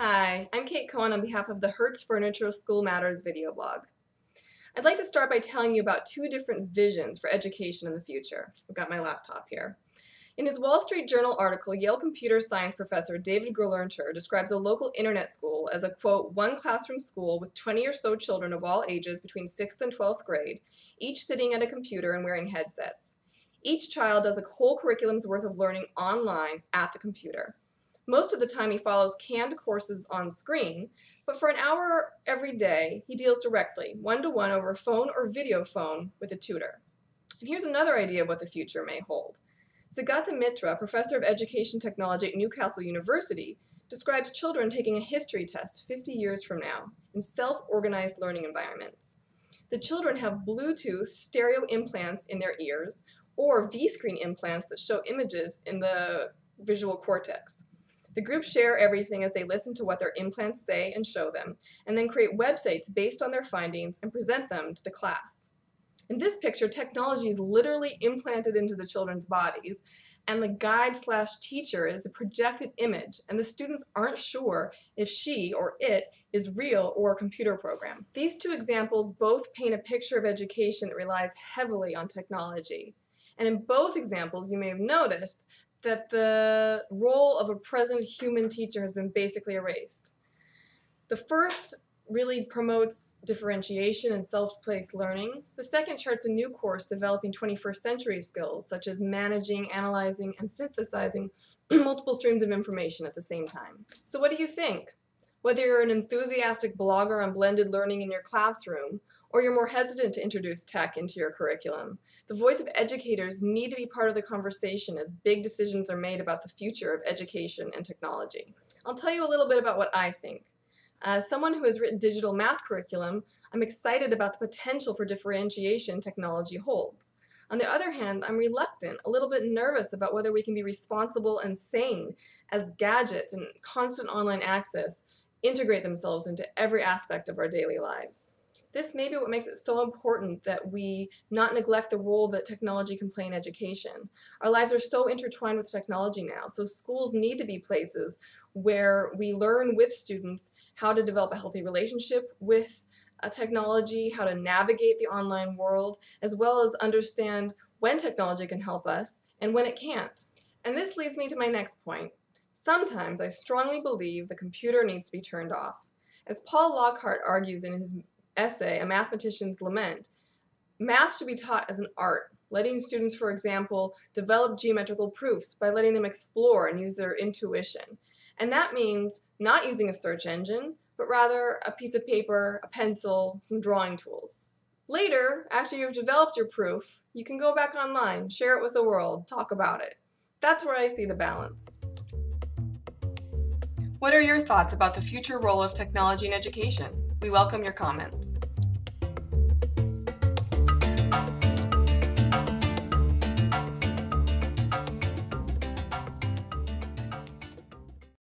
Hi, I'm Kate Cohen on behalf of the Hertz Furniture School Matters video blog. I'd like to start by telling you about two different visions for education in the future. I've got my laptop here. In his Wall Street Journal article, Yale computer science professor David Gelernter describes a local internet school as a, quote, one classroom school with 20 or so children of all ages between 6th and 12th grade, each sitting at a computer and wearing headsets. Each child does a whole curriculum's worth of learning online at the computer. Most of the time he follows canned courses on screen, but for an hour every day he deals directly, one-to-one -one over phone or video phone with a tutor. And here's another idea of what the future may hold. Sugata Mitra, professor of education technology at Newcastle University, describes children taking a history test 50 years from now in self-organized learning environments. The children have Bluetooth stereo implants in their ears or V-screen implants that show images in the visual cortex. The groups share everything as they listen to what their implants say and show them, and then create websites based on their findings and present them to the class. In this picture, technology is literally implanted into the children's bodies, and the guide slash teacher is a projected image, and the students aren't sure if she or it is real or a computer program. These two examples both paint a picture of education that relies heavily on technology. And in both examples, you may have noticed that the role of a present human teacher has been basically erased. The first really promotes differentiation and self-paced learning. The second charts a new course developing 21st century skills such as managing, analyzing, and synthesizing multiple streams of information at the same time. So what do you think? Whether you're an enthusiastic blogger on blended learning in your classroom or you're more hesitant to introduce tech into your curriculum. The voice of educators need to be part of the conversation as big decisions are made about the future of education and technology. I'll tell you a little bit about what I think. As someone who has written digital math curriculum, I'm excited about the potential for differentiation technology holds. On the other hand, I'm reluctant, a little bit nervous about whether we can be responsible and sane as gadgets and constant online access integrate themselves into every aspect of our daily lives. This may be what makes it so important that we not neglect the role that technology can play in education. Our lives are so intertwined with technology now, so schools need to be places where we learn with students how to develop a healthy relationship with technology, how to navigate the online world, as well as understand when technology can help us and when it can't. And this leads me to my next point. Sometimes I strongly believe the computer needs to be turned off. As Paul Lockhart argues in his essay, A Mathematician's Lament, math should be taught as an art, letting students, for example, develop geometrical proofs by letting them explore and use their intuition. And that means not using a search engine, but rather a piece of paper, a pencil, some drawing tools. Later, after you've developed your proof, you can go back online, share it with the world, talk about it. That's where I see the balance. What are your thoughts about the future role of technology in education? We welcome your comments.